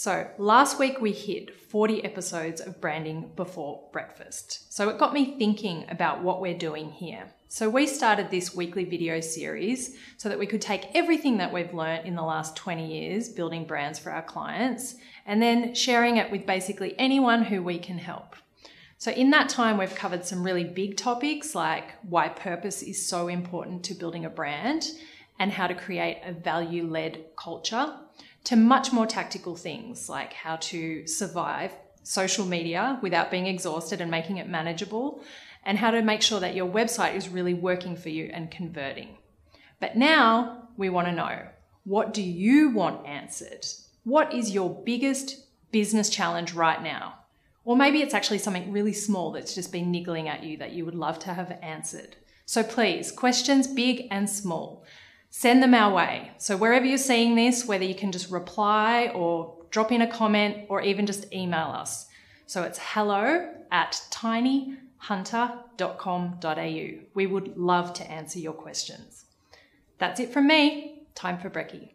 So, last week we hit 40 episodes of Branding Before Breakfast. So, it got me thinking about what we're doing here. So, we started this weekly video series so that we could take everything that we've learned in the last 20 years building brands for our clients and then sharing it with basically anyone who we can help. So, in that time, we've covered some really big topics like why purpose is so important to building a brand and how to create a value led culture to much more tactical things like how to survive social media without being exhausted and making it manageable, and how to make sure that your website is really working for you and converting. But now we want to know what do you want answered? What is your biggest business challenge right now? Or maybe it's actually something really small that's just been niggling at you that you would love to have answered. So please, questions big and small send them our way. So wherever you're seeing this, whether you can just reply or drop in a comment or even just email us. So it's hello at tinyhunter.com.au. We would love to answer your questions. That's it from me. Time for brekkie.